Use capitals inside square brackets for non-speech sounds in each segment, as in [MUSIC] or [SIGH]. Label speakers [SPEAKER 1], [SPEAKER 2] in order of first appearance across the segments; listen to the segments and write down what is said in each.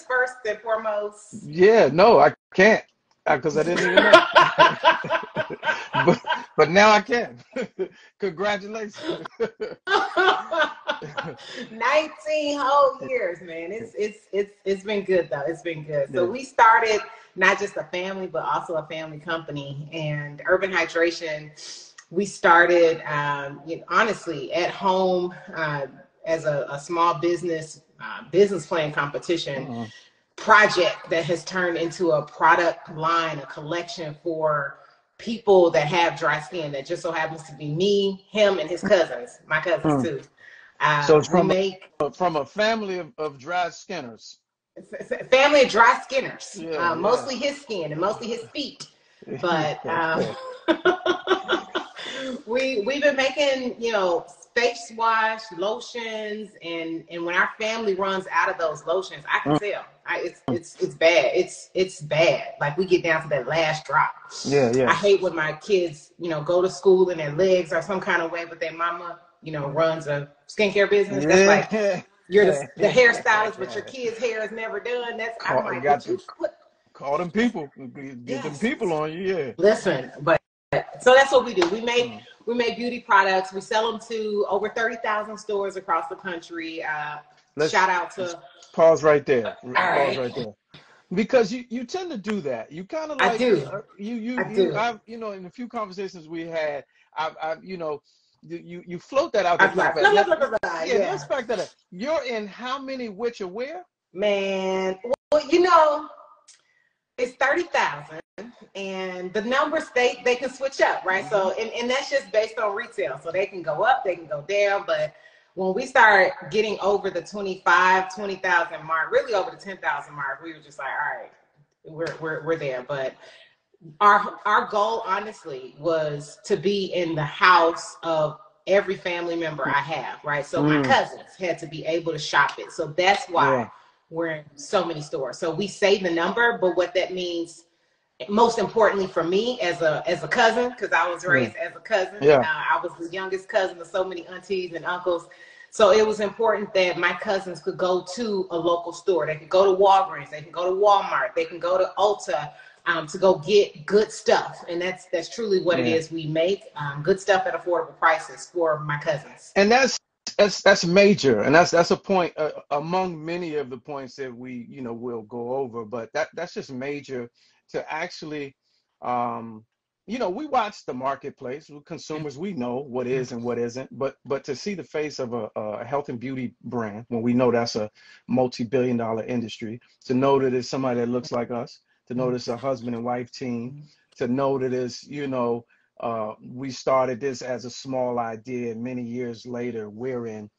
[SPEAKER 1] business first and foremost?
[SPEAKER 2] Yeah, no, I can't because I didn't even know. [LAUGHS] but, but now I can. [LAUGHS] Congratulations. [LAUGHS]
[SPEAKER 1] 19 whole years, man. It's it's it's it's been good though. It's been good. So we started not just a family, but also a family company. And Urban Hydration, we started um, you know, honestly at home uh, as a, a, small business uh, business plan competition. Uh-huh project that has turned into a product line, a collection for people that have dry skin. That just so happens to be me, him, and his cousins, my cousins hmm. too.
[SPEAKER 2] Uh, so from make, a, from a family of, of dry skinners.
[SPEAKER 1] Family of dry skinners, yeah, uh, yeah. mostly his skin and mostly his feet. [LAUGHS] But um, [LAUGHS] we we've been making you know face wash, lotions, and and when our family runs out of those lotions, I can mm. tell. I, it's it's it's bad. It's it's bad. Like we get down to that last drop.
[SPEAKER 2] Yeah, yeah.
[SPEAKER 1] I hate when my kids, you know, go to school and their legs are some kind of way, but their mama, you know, runs a skincare business. That's like [LAUGHS] you're the, the hairstylist, but your kid's hair is never done. That's call, I'm like, got
[SPEAKER 2] you call them people. Get yes. them people on you. Yeah.
[SPEAKER 1] Listen, but so that's what we do. We make mm. We make beauty products. We sell them to over thirty thousand stores across the country. Uh, Let's, shout out to
[SPEAKER 2] pause right there. All pause right. right there. Because you, you tend to do that. You kind of like
[SPEAKER 1] I do.
[SPEAKER 2] Uh, you you
[SPEAKER 1] I
[SPEAKER 2] you
[SPEAKER 1] do.
[SPEAKER 2] I've, you know in a few conversations we had I've, I've you know you you float that out
[SPEAKER 1] there. Like, no, no, no,
[SPEAKER 2] yeah, yeah. let's back that up. You're in how many which or where?
[SPEAKER 1] Man, well, you know, it's thirty thousand, and the numbers they they can switch up, right? Mm-hmm. So, and, and that's just based on retail. So they can go up, they can go down, but when we start getting over the 25, 20,000 mark, really over the 10,000 mark, we were just like, all right, we're, we're, we're there. But our, our goal, honestly, was to be in the house of every family member I have, right? So mm. my cousins had to be able to shop it. So that's why yeah. We're in so many stores. So we say the number, but what that means most importantly for me as a as a cousin because I was raised mm. as a cousin.
[SPEAKER 2] Yeah.
[SPEAKER 1] Uh, I was the youngest cousin of so many aunties and uncles. So it was important that my cousins could go to a local store. They could go to Walgreens. They can go to Walmart. They can go to Ulta um, to go get good stuff. And that's that's truly what yeah. it is. We make um, good stuff at affordable prices for my cousins.
[SPEAKER 2] And that's that's that's major, and that's that's a point uh, among many of the points that we you know will go over. But that that's just major to actually um, you know, we watch the marketplace. with Consumers, we know what is and what isn't. But but to see the face of a, a health and beauty brand when we know that's a multi-billion-dollar industry, to know that it's somebody that looks like us, to know a husband and wife team, to know that it's you know, uh, we started this as a small idea, and many years later, we're in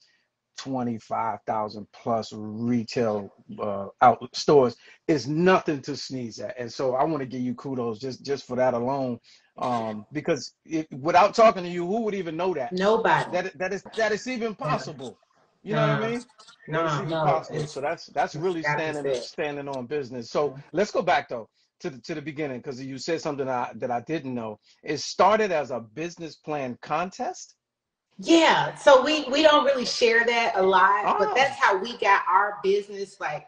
[SPEAKER 2] 25,000 plus retail uh, out stores is nothing to sneeze at. And so I want to give you kudos just just for that alone um, because it, without talking to you, who would even know that?
[SPEAKER 1] Nobody.
[SPEAKER 2] That that is that is even possible. You know what I mean?
[SPEAKER 1] No, no.
[SPEAKER 2] So that's that's really standing standing on business. So let's go back though to the to the beginning because you said something I, that I didn't know. It started as a business plan contest.
[SPEAKER 1] Yeah, so we we don't really share that a lot, oh. but that's how we got our business like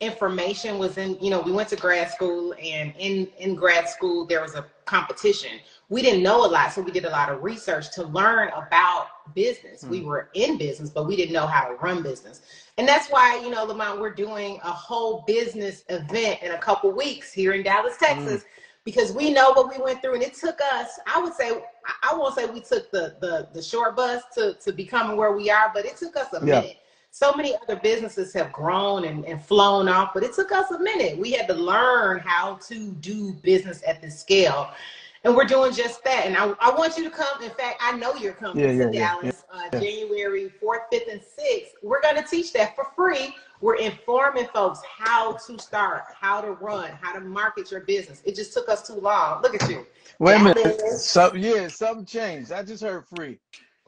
[SPEAKER 1] information was in you know we went to grad school and in in grad school there was a competition we didn't know a lot so we did a lot of research to learn about business hmm. we were in business but we didn't know how to run business and that's why you know lamont we're doing a whole business event in a couple weeks here in dallas hmm. texas hmm. because we know what we went through and it took us i would say i won't say we took the the, the short bus to to becoming where we are but it took us a yeah. minute so many other businesses have grown and, and flown off, but it took us a minute. We had to learn how to do business at this scale. And we're doing just that. And I, I want you to come. In fact, I know you're coming yeah, to yeah, Dallas yeah, uh, January 4th, 5th, and 6th. We're going to teach that for free. We're informing folks how to start, how to run, how to market your business. It just took us too long. Look at you.
[SPEAKER 2] Wait a minute. So, yeah, something changed. I just heard free.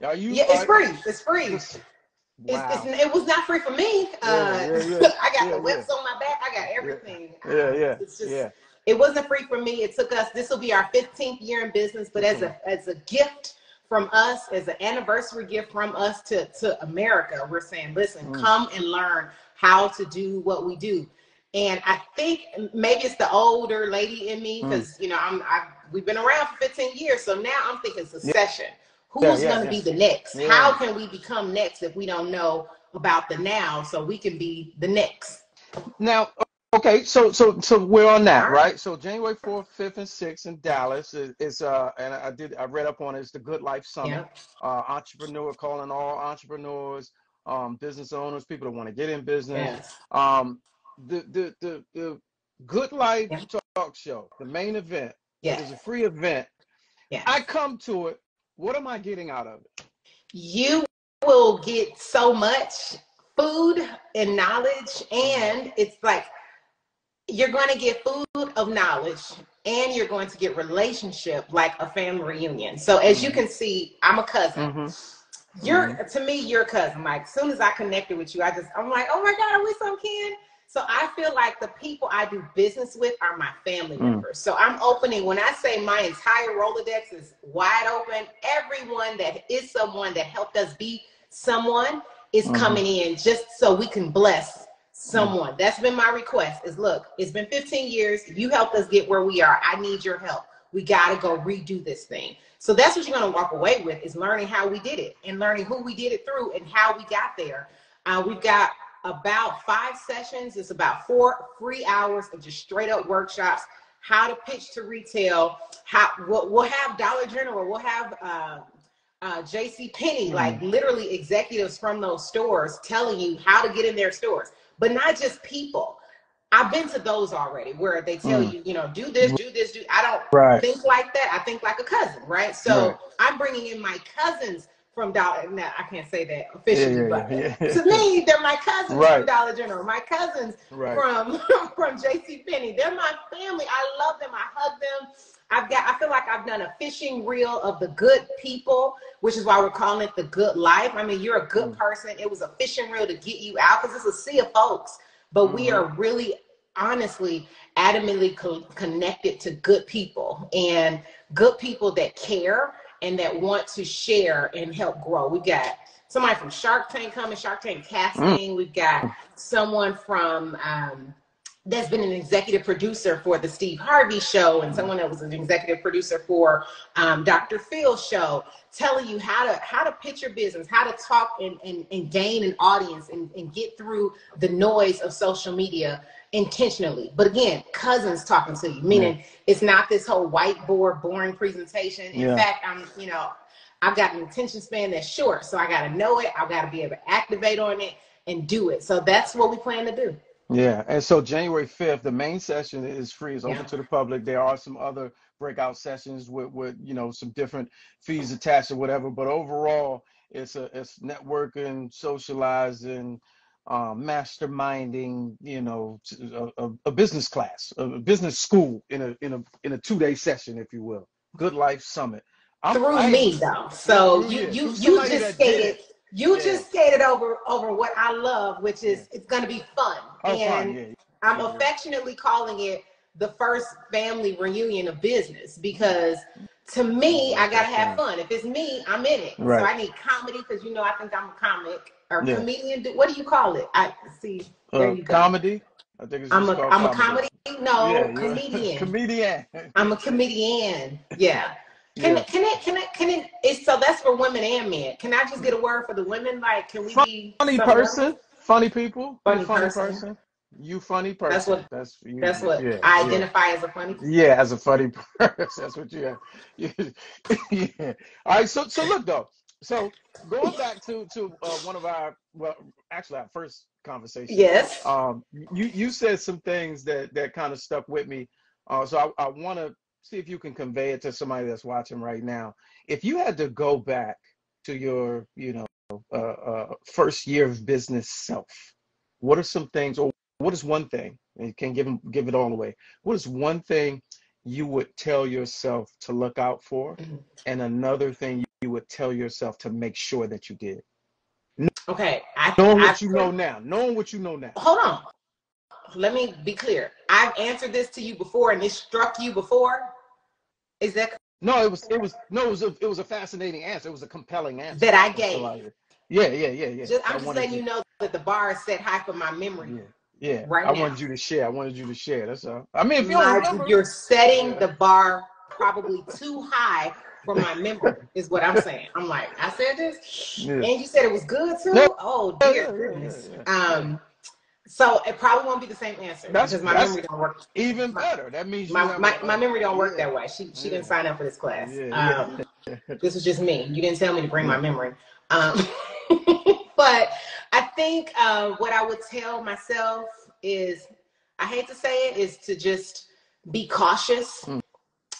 [SPEAKER 1] Are you? Yeah, it's free. It's free. Wow. It's, it's, it was not free for me. Uh, yeah, yeah. [LAUGHS] I got the whips on my back. I got everything.
[SPEAKER 2] Yeah, yeah.
[SPEAKER 1] It's just, yeah. It wasn't free for me. It took us. This will be our 15th year in business, but as a as a gift from us, as an anniversary gift from us to to America, we're saying, listen, mm. come and learn how to do what we do. And I think maybe it's the older lady in me because mm. you know I'm I've, we've been around for 15 years, so now I'm thinking succession. Yeah. Who's yeah, yeah, going to be the next? How can we become next if we don't know about the now, so we can be the next?
[SPEAKER 2] Now, okay, so so so we're on that, right? So January 4th, 5th, and 6th in Dallas is, is uh, and I did I read up on it. It's the Good Life Summit. Uh, entrepreneur calling all entrepreneurs, um, business owners, people that want to get in business. Yes. Um, the the the the Good Life yeah. Talk Show, the main event. Yeah. It's a free event. Yeah. I come to it. What am I getting out of it?
[SPEAKER 1] You will get so much food and knowledge, and it's like you're going to get food of knowledge and you're going to get relationship like a family reunion. So as you mm-hmm. can see, I'm a cousin. Mm-hmm. You're mm-hmm. to me, you're a cousin. Like as soon as I connected with you, I just I'm like, oh my God, are we some kin? So I feel like the people I do business with are my family mm. members. So I'm opening, when I say my entire Rolodex is wide open, everyone that is someone that helped us be someone is mm-hmm. coming in just so we can bless someone. That's been my request is look, it's been 15 years. You helped us get where we are. I need your help. We got to go redo this thing. So that's what you're going to walk away with is learning how we did it and learning who we did it through and how we got there. Uh, we've got about five sessions. It's about four free hours of just straight up workshops. How to pitch to retail. How we'll, we'll have Dollar General. We'll have uh, uh, J.C. Penney, mm. like literally executives from those stores telling you how to get in their stores, but not just people. I've been to those already where they tell mm. you, you know, do this, do this, do. I don't right. think like that. I think like a cousin, right? So right. I'm bringing in my cousins from Dollar. Now I can't say that officially, yeah, yeah, but yeah. to [LAUGHS] me, they're my cousins right. from Dollar General. My cousins right. from [LAUGHS] from J.C. Penney. They're my family. I love them. I hug them. I've got. I feel like I've done a fishing reel of the good people, which is why we're calling it the good life. I mean, you're a good mm. person. It was a fishing reel to get you out because it's a sea of folks, but mm-hmm. we are really honestly adamantly co- connected to good people and good people that care and that want to share and help grow. We got somebody from Shark Tank coming, Shark Tank casting. Mm. We've got someone from um, that's been an executive producer for the Steve Harvey show and someone that was an executive producer for um, Dr. Phil's show, telling you how to how to pitch your business, how to talk and, and, and gain an audience and, and get through the noise of social media intentionally. But again, cousins talking to you, meaning yeah. it's not this whole whiteboard boring presentation. In yeah. fact, I'm, you know, I've got an attention span that's short. So I got to know it. I've got to be able to activate on it and do it. So that's what we plan to do.
[SPEAKER 2] Yeah. And so January 5th, the main session is free, it's open yeah. to the public. There are some other breakout sessions with, with, you know, some different fees attached or whatever. But overall, it's a it's networking, socializing, um, masterminding, you know, a, a, business class, a business school in a in a in a two day session, if you will. Good Life Summit.
[SPEAKER 1] I'm, Through I, me though, so you you you just stated you yeah. just stated over over what I love, which is yeah. it's going to be fun, oh, and fun. I'm affectionately calling it the first family reunion of business because to me, I gotta have fun. If it's me, I'm in it. Right. So I need comedy because you know I think I'm a comic or yeah. comedian. What do you call it? I see.
[SPEAKER 2] There uh, you go. Comedy. I think it's.
[SPEAKER 1] I'm a I'm comedy. a comedy. No, yeah, [LAUGHS] comedian.
[SPEAKER 2] comedian.
[SPEAKER 1] I'm a comedian. Yeah. Can yeah. it, can it can it can it it's so that's for women and men. Can I just get a word for the women? Like can we
[SPEAKER 2] funny be funny person? Else? Funny people. Funny, funny person. person. You funny person.
[SPEAKER 1] That's what. That's you, that's what yeah, I identify yeah. as a funny. Person.
[SPEAKER 2] Yeah, as a funny [LAUGHS] person. that's what you have. [LAUGHS] yeah. All right. So so look though. So going back to to uh, one of our well, actually our first conversation.
[SPEAKER 1] Yes.
[SPEAKER 2] Um, you you said some things that that kind of stuck with me. Uh, so I, I want to see if you can convey it to somebody that's watching right now. If you had to go back to your you know uh, uh, first year of business self, what are some things, or what is one thing? And you can give them give it all away. What is one thing you would tell yourself to look out for, [CLEARS THROAT] and another thing you would tell yourself to make sure that you did?
[SPEAKER 1] Okay.
[SPEAKER 2] I, knowing what I, you know now. Knowing what you know now.
[SPEAKER 1] Hold on. Let me be clear. I've answered this to you before and it struck you before. Is that
[SPEAKER 2] no, it was it was no, it was a it was a fascinating answer. It was a compelling answer.
[SPEAKER 1] That I gave.
[SPEAKER 2] Yeah, yeah, yeah, yeah.
[SPEAKER 1] Just, I'm just letting you know that the bar is set high for my memory.
[SPEAKER 2] Yeah. Yeah, right I now. wanted you to share. I wanted you to share. That's all. I mean, if you
[SPEAKER 1] my, remember, you're setting the bar probably too high for my memory, is what I'm saying. I'm like, I said this, yeah. and you said it was good too. Yeah. Oh dear yeah, goodness. Um, so it probably won't be the same answer that's, because my memory don't work.
[SPEAKER 2] Even better. That means
[SPEAKER 1] my, my, my, memory don't work that way. She she didn't sign up for this class. Um, this was just me. You didn't tell me to bring my memory. Um, [LAUGHS] but I think uh, what I would tell myself is, I hate to say it, is to just be cautious. Mm.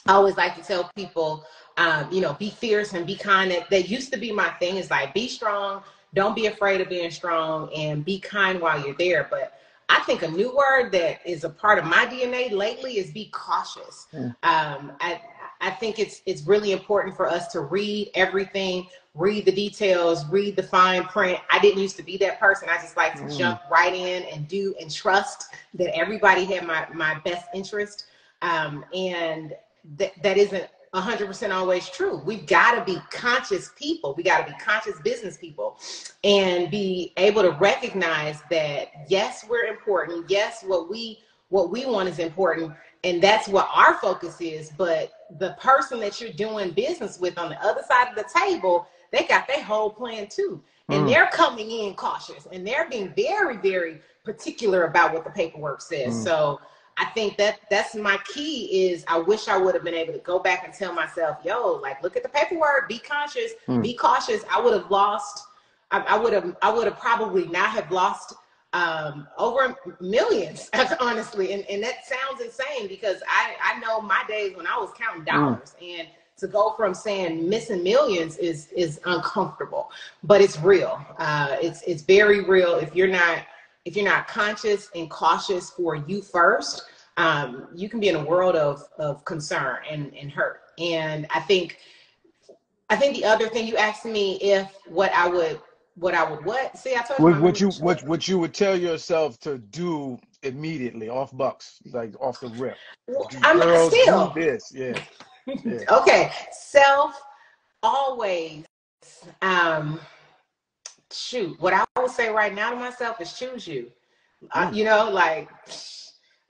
[SPEAKER 1] I always like to tell people, um, you know, be fierce and be kind. That, that used to be my thing. Is like be strong. Don't be afraid of being strong and be kind while you're there. But I think a new word that is a part of my DNA lately is be cautious. Um, I, I think it's it's really important for us to read everything, read the details, read the fine print. I didn't used to be that person. I just like to mm. jump right in and do and trust that everybody had my my best interest. Um, and that that isn't 100% always true. We've got to be conscious people. We got to be conscious business people and be able to recognize that yes, we're important. Yes, what we what we want is important and that's what our focus is, but the person that you're doing business with on the other side of the table, they got their whole plan too. And mm. they're coming in cautious and they're being very very particular about what the paperwork says. Mm. So I think that that's my key is I wish I would have been able to go back and tell myself, yo, like look at the paperwork, be conscious, mm. be cautious. I would have lost, I, would have, I would have probably not have lost um, over millions, [LAUGHS] honestly. And, and that sounds insane because I, I know my days when I was counting hmm. dollars mm. and to go from saying missing millions is, is uncomfortable, but it's real. Uh, it's, it's very real. If you're not, if you're not conscious and cautious for you first, um, you can be in a world of, of concern and, and hurt. And I think, I think the other thing you asked me if what I would, what I would what? See, I told
[SPEAKER 2] you. What, what you what what you would tell yourself to do immediately off bucks, like off the rip.
[SPEAKER 1] I'm Girls, still
[SPEAKER 2] do this, yeah.
[SPEAKER 1] yeah. [LAUGHS] okay, self always. Um, shoot, what I would say right now to myself is choose you. Uh, you know, like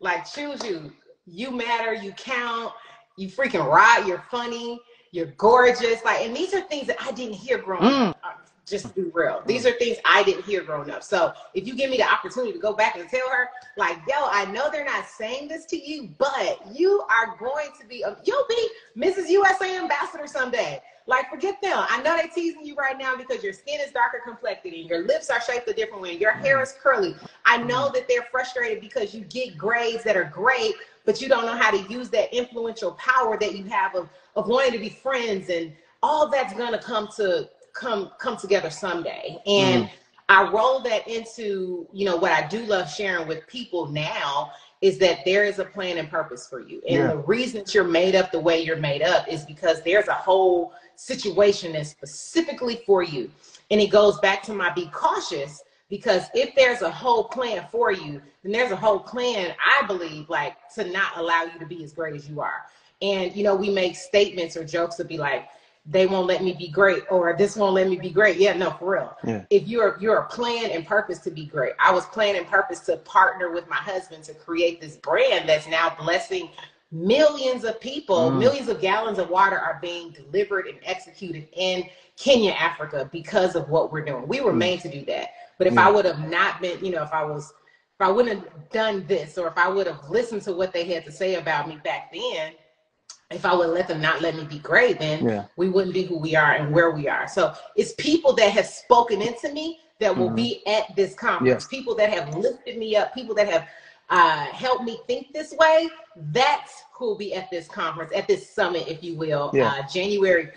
[SPEAKER 1] like choose you. You matter. You count. You freaking ride. You're funny. You're gorgeous. Like, and these are things that I didn't hear growing mm. up. Just be real. These are things I didn't hear growing up. So if you give me the opportunity to go back and tell her, like, yo, I know they're not saying this to you, but you are going to be, you'll be Mrs. USA ambassador someday. Like, forget them. I know they're teasing you right now because your skin is darker complected and your lips are shaped a different way. Your hair is curly. I know that they're frustrated because you get grades that are great, but you don't know how to use that influential power that you have of, of wanting to be friends and all that's going to come to come come together someday. And mm. I roll that into, you know, what I do love sharing with people now is that there is a plan and purpose for you. And yeah. the reason that you're made up the way you're made up is because there's a whole situation that's specifically for you. And it goes back to my be cautious because if there's a whole plan for you, then there's a whole plan, I believe, like to not allow you to be as great as you are. And, you know, we make statements or jokes to be like, they won't let me be great or this won't let me be great. Yeah, no, for real. Yeah. If you're you're a plan and purpose to be great. I was plan and purpose to partner with my husband to create this brand that's now blessing millions of people, mm. millions of gallons of water are being delivered and executed in Kenya, Africa because of what we're doing. We were mm. made to do that. But if yeah. I would have not been, you know, if I was if I wouldn't have done this or if I would have listened to what they had to say about me back then, if I would let them not let me be great, then yeah. we wouldn't be who we are and where we are. So it's people that have spoken into me that will mm-hmm. be at this conference, yeah. people that have lifted me up, people that have uh, helped me think this way. That's who will be at this conference, at this summit, if you will, yeah. uh, January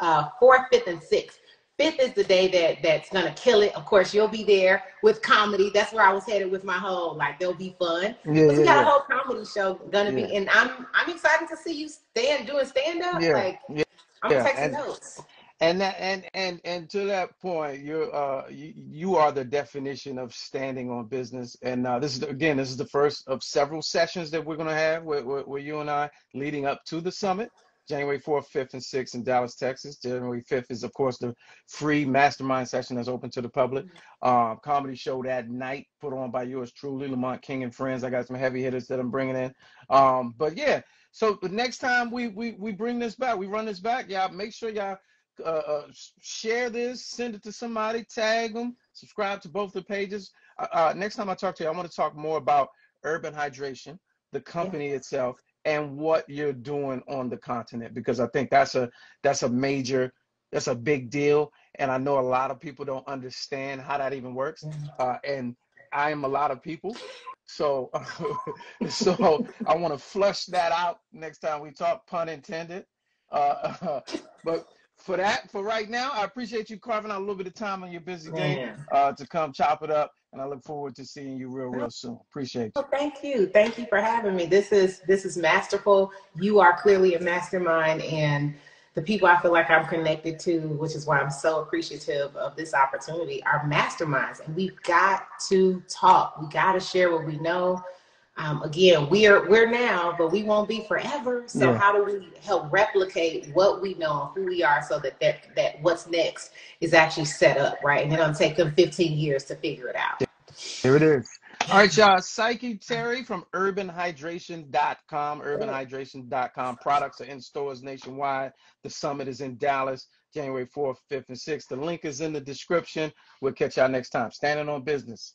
[SPEAKER 1] uh, 4th, 5th, and 6th. Fifth is the day that that's gonna kill it. Of course, you'll be there with comedy. That's where I was headed with my whole like they'll be fun. Yeah, you got yeah. a whole comedy show gonna be, and I'm I'm excited to see you stand doing stand up. Yeah. Like yeah. I'm gonna notes.
[SPEAKER 2] And that and and and to that point, you're uh you, you are the definition of standing on business. And uh, this is again, this is the first of several sessions that we're gonna have where, where, where you and I leading up to the summit. January 4th, 5th, and 6th in Dallas, Texas. January 5th is, of course, the free mastermind session that's open to the public. Uh, comedy show that night, put on by yours truly, Lamont King and friends. I got some heavy hitters that I'm bringing in. Um, but yeah, so the next time we we we bring this back, we run this back, y'all make sure y'all uh, uh, share this, send it to somebody, tag them, subscribe to both the pages. Uh, uh, next time I talk to you, I want to talk more about urban hydration, the company yeah. itself, and what you're doing on the continent because I think that's a that's a major that's a big deal. And I know a lot of people don't understand how that even works. Uh, and I am a lot of people. So [LAUGHS] so I want to flush that out next time we talk pun intended. Uh, [LAUGHS] but for that for right now I appreciate you carving out a little bit of time on your busy day uh, to come chop it up and I look forward to seeing you real, real soon. Appreciate you.
[SPEAKER 1] Oh, thank you. Thank you for having me. This is this is masterful. You are clearly a mastermind and the people I feel like I'm connected to, which is why I'm so appreciative of this opportunity, are masterminds. And we've got to talk. We got to share what we know. Um, again, we're we're now, but we won't be forever. So yeah. how do we help replicate what we know, and who we are, so that that that what's next is actually set up, right? And it's gonna take them 15 years to figure it out.
[SPEAKER 2] Here it is. All right, y'all. Psyche Terry from urbanhydration.com. Urbanhydration.com. Products are in stores nationwide. The summit is in Dallas, January 4th, 5th, and 6th. The link is in the description. We'll catch y'all next time. Standing on business.